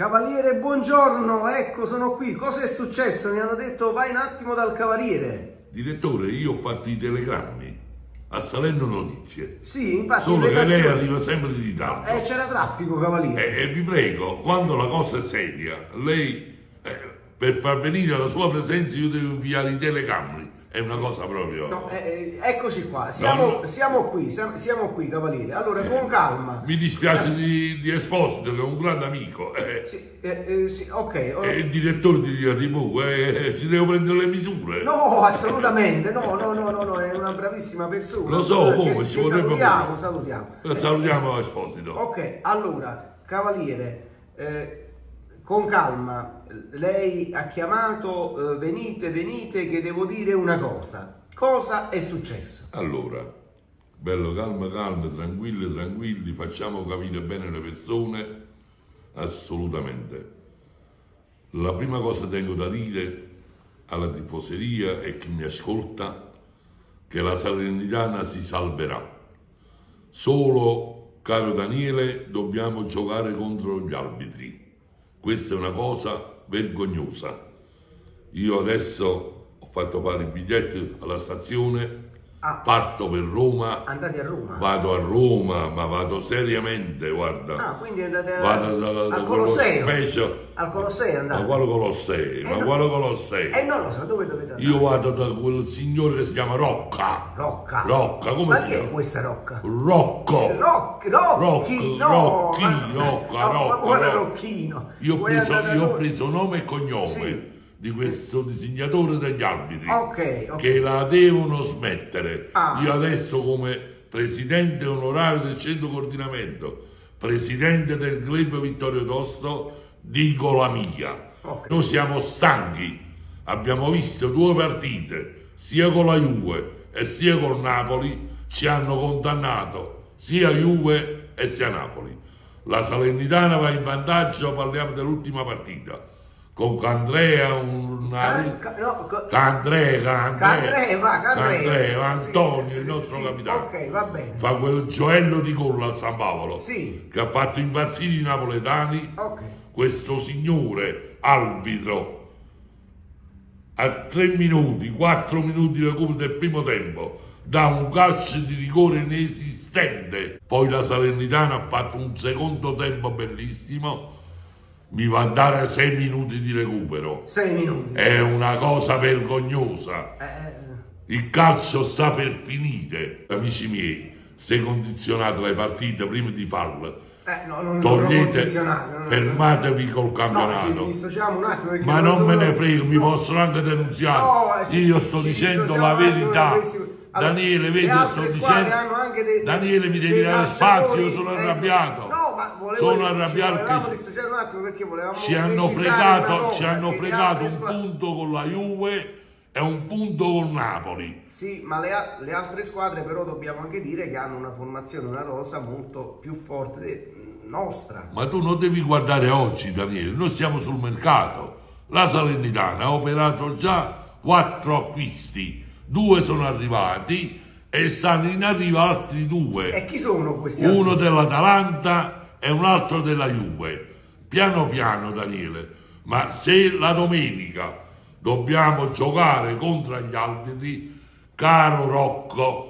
Cavaliere, buongiorno, ecco sono qui. Cosa è successo? Mi hanno detto vai un attimo dal cavaliere. Direttore, io ho fatto i telegrammi a Salerno Notizie. Sì, infatti. Solo in che lei arriva sempre in ritardo. Eh, c'era traffico, cavaliere. E, e vi prego, quando la cosa è seria, lei eh, per far venire la sua presenza io devo inviare i telegrammi. È una cosa proprio. No, eh, eh, eccoci qua, siamo, no. siamo qui, siamo, siamo qui, cavaliere. Allora, con calma. Mi dispiace di, di Esposito, che è un grande amico. eh, Sì, eh, eh, sì, ok. oh. È il direttore di Ria TV, eh, ci devo prendere le misure. No, assolutamente, no, no, no, no, no, è una bravissima persona. Lo so, come, ci vorrebbe salutiamo, salutiamo. Eh, Salutiamo Esposito. Ok, allora, cavaliere, eh, con calma, lei ha chiamato, eh, venite, venite, che devo dire una cosa. Cosa è successo? Allora, bello, calma, calma, tranquilli, tranquilli, facciamo capire bene le persone, assolutamente. La prima cosa tengo da dire alla tifoseria e chi mi ascolta che la Salernitana si salverà. Solo, caro Daniele, dobbiamo giocare contro gli arbitri. Questa è una cosa vergognosa. Io adesso ho fatto fare i biglietti alla stazione, Ah. parto per Roma, Andate a Roma? vado a Roma, ma vado seriamente, guarda. Ah, quindi andate a- Vado da- da al Colosseo? specie- Al Colosseo Ma andate? quale Colosseo? Ma no. quale Colosseo? Eh, non lo so, dove dovete andare? Io vado da quel signore che si chiama Rocca. Rocca. Rocca, come Ma si chi è chiama? questa Rocca? Rocco. Rock, Rocchi, no, Rocchi, ma- Rocca, no, ma Rocca, quale Rocca. Rocchino? Io ho, preso, io ho preso nome e cognome Sì. Di questo disegnatore degli arbitri Ok, ok. che la devono smettere. Ah. Io adesso come presidente onorario del centro coordinamento, presidente del club Vittorio Tosto, dico la mia. Ok. Noi siamo stanchi, abbiamo visto due partite, sia con la Juve e sia con Napoli, ci hanno condannato sia Juve e sia Napoli. La Salernitana va in vantaggio, parliamo dell'ultima partita, con Candrea, una... Ah, ca- no, ca- Candrea, Candrea. Candrea, Sì, Antonio, il sì, nostro sì, capitano. Ok, va bene. Fa quel gioello di gol a San Paolo Sì. che ha fatto impazzire i napoletani Ok. questo signore arbitro a 3 minuti, 4 minuti di recupero del primo tempo da un calcio di rigore inesistente. Poi la Salernitana ha fatto un secondo tempo bellissimo, mi va a dare 6 minuti di recupero. Sei minuti. È una cosa vergognosa. Eh, Il calcio sta per finire, amici miei. Se condizionate le partite prima di farle, eh, no, non togliete, condizionato. no, no. fermatevi col No, ci campionato. dissociamo un attimo perché Ma non me sono- ne frego, mi no. possono anche denunziare. No, ci- Io sto dicendo la verità. Allora, Daniele, le vedi, sto dicendo. Daniele, mi devi dare spazio, io sono eh, arrabbiato. Volevo Sono arrabbiato volevamo che- dissociare un attimo perché volevamo Ci hanno fregato, ci hanno fregato un squadre- punto con la Juve e un punto con Napoli. Sì, ma le, le altre squadre però dobbiamo anche dire che hanno una formazione, una rosa molto più forte nostra. Ma tu non devi guardare oggi, Daniele, noi siamo sul mercato. La Salernitana ha operato già quattro acquisti, due sono arrivati e stanno in arrivo altri due. E chi sono questi uno dell'Atalanta e un altro della Juve. Piano piano, Daniele, ma se la domenica dobbiamo giocare contro gli arbitri, caro Rocco,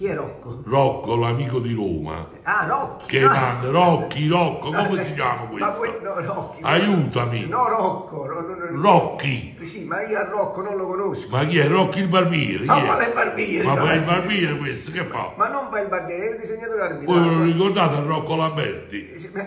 chi è Rocco? Rocco, l'amico di Roma, Ah, Rocchi. che ah. manda, Rocchi, Rocco, come Eh, si chiama Ma questo? que- no, Rocchi. no. Aiutami. No, Rocco. no, no, no. Rocchi, Sì, ma io a Rocco non lo conosco. ma chi è? Rocchi il barbiere? Ma è? quale barbiere? Ma no? qual è il barbiere questo? Che fa? Ma non fa il barbiere, è il disegnatore Voi ve lo ricordate a Rocco Lamberti? Sì, ma-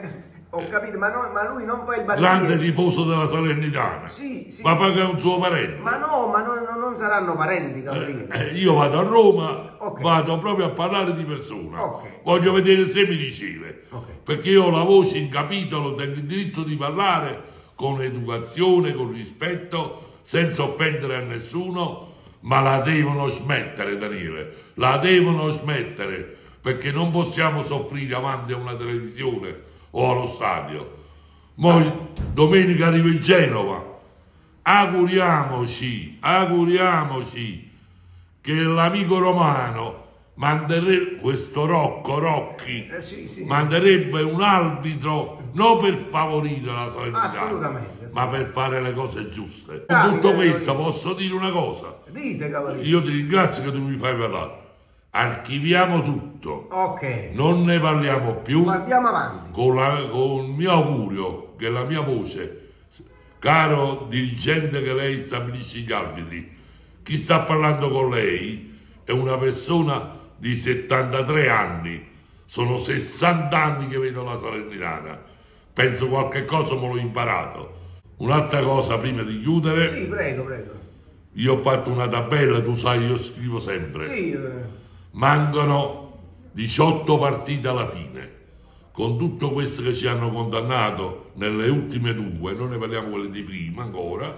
Ho capito, ma, no- ma lui non fa il Grande barbiere. tifoso della Salernitana. Sì, sì. Ma è un suo parente. Ma no, ma non, non- non saranno parenti, Eh, Cavaliere. eh, io vado a Roma, Ok. vado proprio a parlare di persona. Ok. Voglio vedere se mi riceve. Ok. Perché io ho la voce in capitolo, tengo il diritto di parlare con educazione, con rispetto, senza offendere a nessuno, ma la devono smettere, Daniele. La devono smettere, perché non possiamo soffrire avanti a una televisione o allo stadio. Poi domenica arrivo in Genova. Auguriamoci, auguriamoci che l'amico romano manderebbe questo Rocco Rocchi Eh, sì, sì. manderebbe un arbitro non per favorire la Assolutamente, sì. ma per fare le cose giuste con tutto eh, questo noi- posso dire una cosa Dite, io ti ringrazio che tu mi fai parlare archiviamo tutto. Ok. non ne parliamo più. Guardiamo avanti. con, la- con il mio augurio che la mia voce caro dirigente che lei stabilisce gli arbitri chi sta parlando con lei è una persona di 73 anni. Sono 60 anni che vedo la Salernitana. Penso qualche cosa me l'ho imparato. Un'altra cosa prima di chiudere. Sì, prego, prego. io ho fatto una tabella tu sai io scrivo sempre. Sì, eh, mancano 18 partite alla fine. Con tutto questo che ci hanno condannato nelle ultime due, non ne parliamo quelle di prima ancora,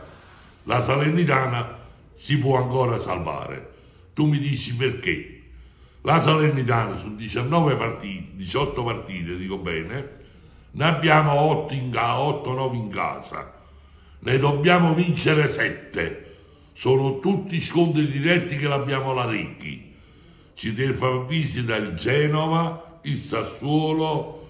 la Salernitana si può ancora salvare. Tu mi dici perché? La Salernitana su 19 partite, 18 partite, dico bene, ne abbiamo 8 in ca- 8-9 in casa. Ne dobbiamo vincere 7. Sono tutti scontri diretti che l'abbiamo alla Recchi ci deve far visita il Genova, il Sassuolo,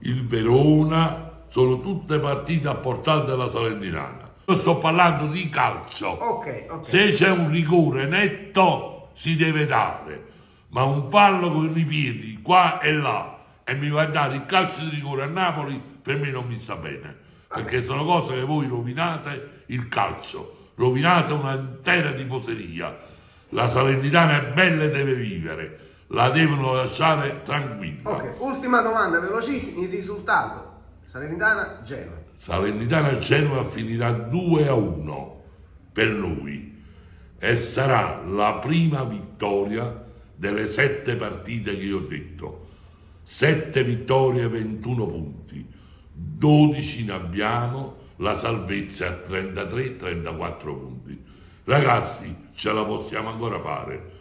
il Verona, sono tutte partite a portata della Salernitana. Io sto parlando di calcio. ok, ok. Se c'è un rigore netto si deve dare, ma un fallo con i piedi qua e là e mi va a dare il calcio di rigore a Napoli per me non mi sta bene, perché sono cose che voi rovinate il calcio, rovinate un'intera tifoseria. La Salernitana è bella e deve vivere, la devono lasciare tranquilla. Ok, ultima domanda, velocissimi, il risultato. Salernitana, Genova. Salernitana Genova finirà 2 a 1 per noi e sarà la prima vittoria delle sette partite che io ho detto. 7 vittorie, 21 punti, 12 ne abbiamo, la salvezza a 33-34 punti. Ragazzi, ce la possiamo ancora fare.